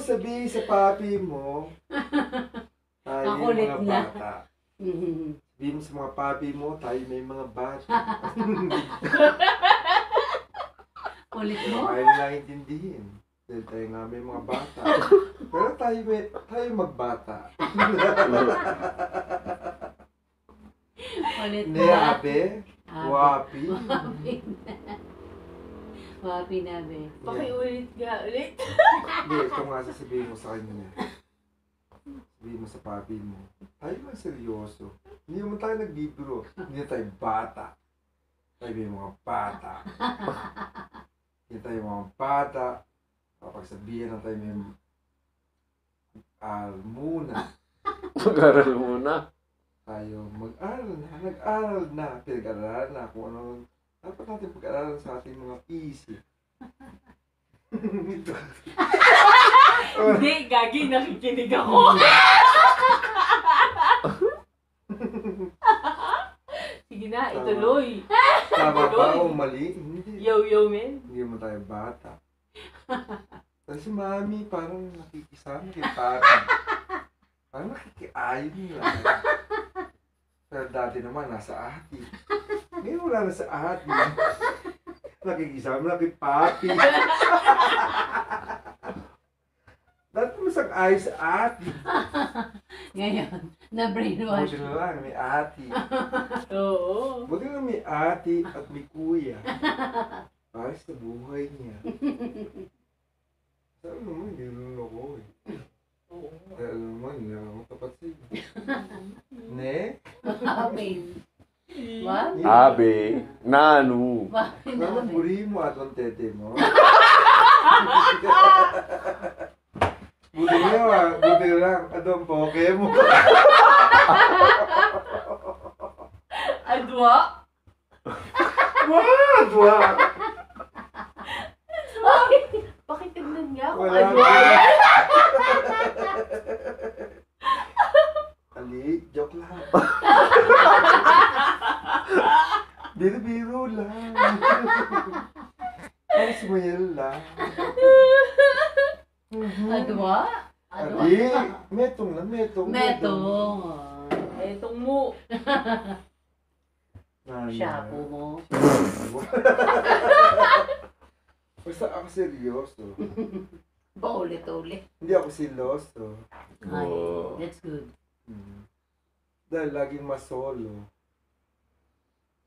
sabihin sa papi mo, tayo yung Makulit mga na. bata. Mhm. Sabihin mo sa mga papi mo, tayo may mga bata. Kulit mo? Ayaw nila intindihin. Dahil tayo nga may mga bata. Pero tayo, may, tayo magbata. Kulit Hindi, mo. abe. Wapi. Wapi na. Wapi na, be. Pakiulit nga ulit. Hindi, ito nga sasabihin mo sa kanya. Sabihin mo sa papi mo. Tayo lang seryoso. Hindi naman tayo nagbibiro. Hindi tayo bata. Tayo may mga bata. Hindi tayo mga bata. Kapag sabihin na tayo may al muna. Mag-aral muna. Tayo mag-aral na. Nag-aral na. Pinag-aralan na kung ano dapat natin pag-aralan sa ating mga isip. Hindi, gagi, nakikinig ako. Sige na, ituloy. Tama ba o mali? Hindi. Yo, yo, men. Hindi mo tayo bata. Kasi si mami parang nakikisama kay papi. Parang nakikiayon lang. Pero dati naman nasa ati. Ngayon wala na sa ati. Nakikisama na kay papi. Dati mo sang ayos sa ati. Ngayon, na-brainwash. Buti na lang may ati. Oo. Buti na may ati at may kuya. Para sa buhay niya. Sabi naman, hindi rin ako eh. Oo. Kaya alam naman, hindi ako tapat sa iyo. Ne? Wapi. What? Abe, nanu. Wapi na, Ano be. buri mo at ang tete mo? Buti nga, ah. buti lang. At ang poke mo. Adwa? Wow! Wow! Pakitignan nga kung Wala adwa ka. yan. Ali, joke lang. Biro-biro lang. Ang smile lang. Mhm. Adwa? Adwa? Ali, metong lang, metong. Metong. Nana. Shapo mo. Basta ako seryoso. Paulit-ulit. Hindi ako siloso. Ay, Oh. that's good. Hmm. Dahil laging mas solo.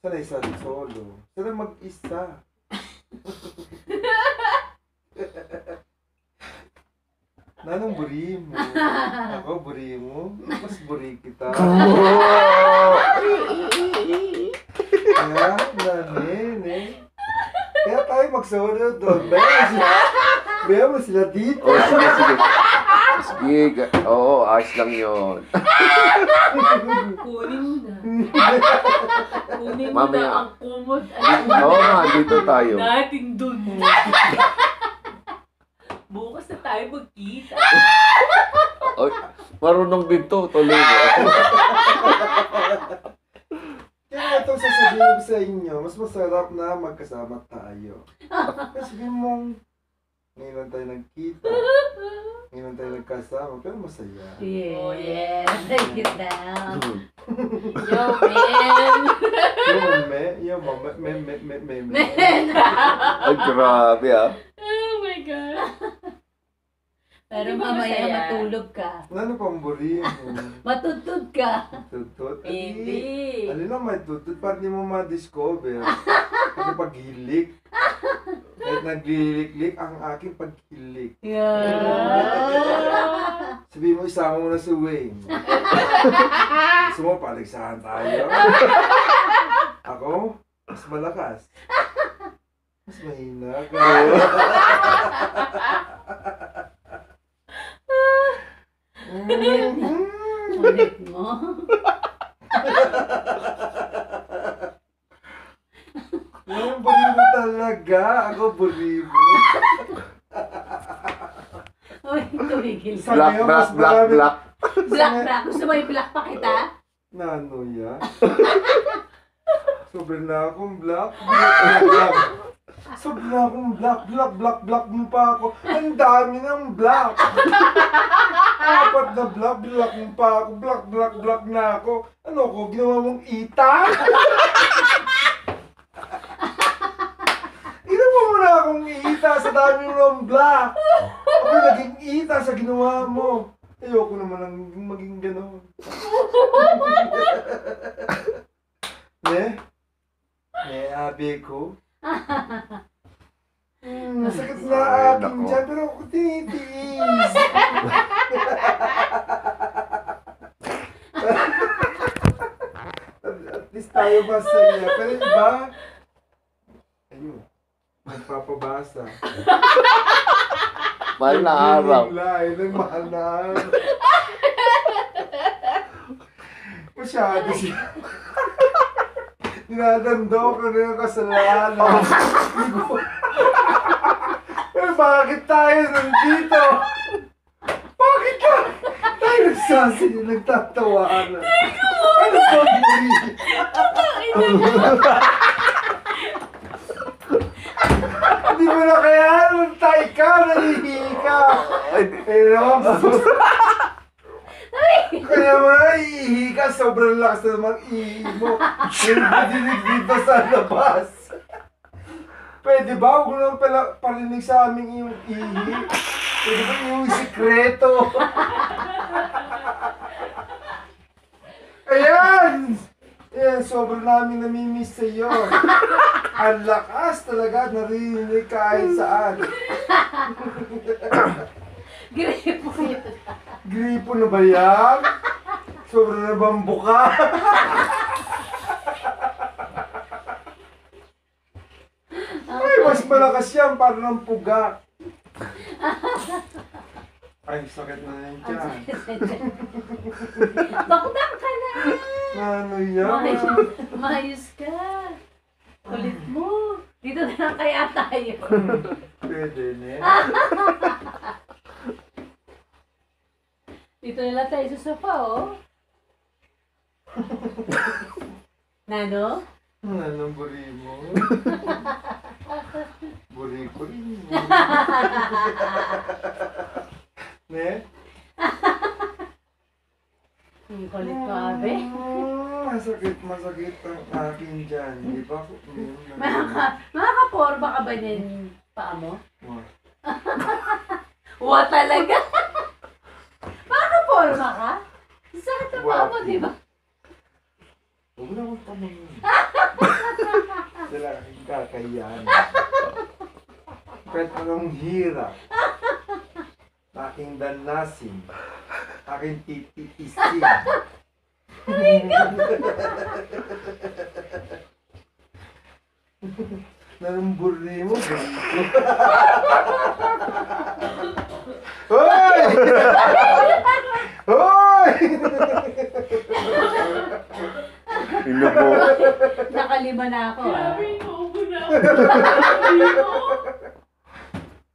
Sanay sa solo. Sanay mag-isa. Nanong buri mo? Ako buri mo? Mas buri kita. Kaya, nane, Kaya tayo magsolo doon. Bayan mo sila. Bayan mo sila dito. Oh, sige, sige. Sige, oo, ayos lang yun. Kunin mo na. Kunin mo Mamaya. na ang kumot. Oo nga, dito tayo. Natin dun. Tayo magkita. Oy, marunong din to, tuloy mo. Kaya ito sasabihin ko sa inyo, mas masarap na magkasama tayo. Kasi sabihin mong, ngayon lang tayo nagkita, ngayon lang tayo nagkasama, pero masaya. Oh, Yeah. Break it down. Yo, man. Yung me, yung me, me, me, me, me, me. Ay, grabe ah. Pero Hindi ba mamaya masaya? matulog ka. Ano pang buri mo? Matutod ka. Tutut? Hindi. Ano lang may tutut, para di mo ma-discover. Kasi paghilik. Kahit naglilik-lik ang aking paghilik. Yeah. Sabihin mo, isama mo na si Wayne. Gusto mo, paligsahan tayo? Ako, mas malakas. Mas mahina ka. Ulit mo. Yung buri mo talaga. Ako buri mo. Uy, tumigil ka. Sabi Black, mo, black, black, black. Black na. Gusto mo i-black pa kita? Nano ya? Sobrang na akong black. Black, black. Sobra akong black, black, black, black mo pa ako. Ang dami ng black. Apat na black, black mo pa ako. Black, black, black na ako. Ano ko, ginawa mong ita? Ginawa mo na akong ita sa dami mo ng black. Ako naging ita sa ginawa mo. Ayoko naman ang maging gano'n. ne? Ne, abe ko. Hmm, masakit na Ay, akin nako. dyan, pero ako titiis. At least tayo masaya. Pero iba, ayun, nagpapabasa. Mahal na araw. Eh, ng mahal na araw. Masyado siya. Dinadando ko na yung kasalanan. Pero bakit tayo nandito? Bakit ka? Tayo nagsasayo, nagtatawaan. Ano ba hindi? Hindi mo na kaya tayo ka, nahihihi ka. Eh, naman, kaya mo na iihi ka, sobrang lakas na naman iihi mo. Yung madinig dito sa labas. Pwede ba? Huwag mo lang pala parinig sa aming yung ihi. Pwede ba yung sikreto? Ayan! Ayan, sobrang namin namimiss sa'yo. Ang lakas talaga, narinig kahit saan. Gripo yun. Gripo na ba yan? Sobrang na bang buka? Ay, mas malakas yan, parang ng puga. Ay, sakit na yan dyan. Bakdak ka na. Ano yan? Mayos, mayos ka. Kulit mo. Dito na lang kaya tayo. Pwede na. Dito na lang tayo sa sofa, oh. Nano? Anong buri mo? Buri ko rin. Ne? Ang kulit mo, abe. Mm, Masakit, masakit ang akin dyan. Di ba? Makaka, makakaporma ka ba niyan paa mo? Wah. Wa talaga. makakaporma ka? Sakit na paa mo, di ba? Huwag na akong tanongin. Aking kakayaan. Kahit anong hirap. Aking danasin. Aking titiisin. Nanumburi mo, ganito. Hoy! Hoy! Ino po. Nakalima na ako, ah. Grabe, naubo na ako.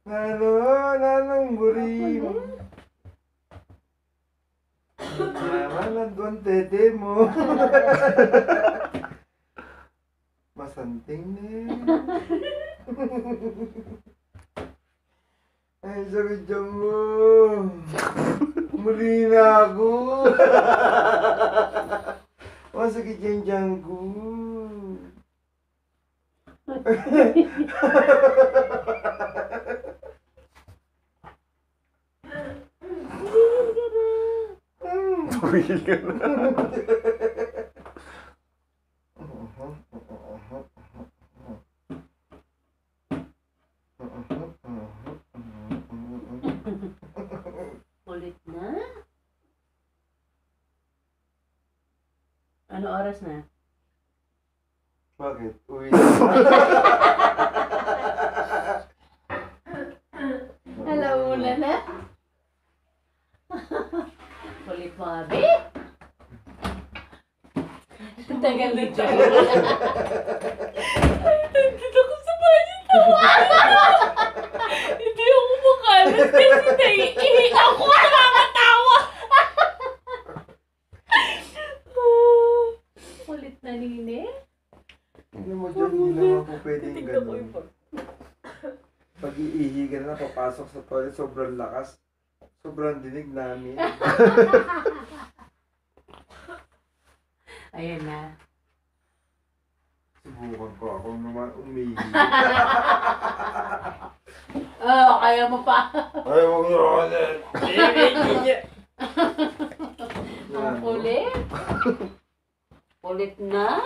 Nano, nanong buri mo. Naman nandun tete mo. Masanting na yan. Ay, sakit dyan mo. Muli na ako. Masakit yan dyan ko. Tumigil ka na. Kulit na. Ano oras na? Bakit? Uwi Alauna na. Abi. Tagal na dyan. Nandito ko sa bahay tawa. Hindi ako makalas kasi naiihi ako. Nakakatawa. Kulit na nini. Ano mo dyan, hindi naman ako pwedeng ganun. pag- ihi ka na, papasok sa toilet, sobrang lakas. Sobrang dinig namin. Ayan na. Subukan ko ako naman umihi. Oh, kaya mo pa. Ay, huwag niyo ako na. Ang kulit. Kulit na.